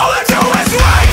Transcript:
All I do is wait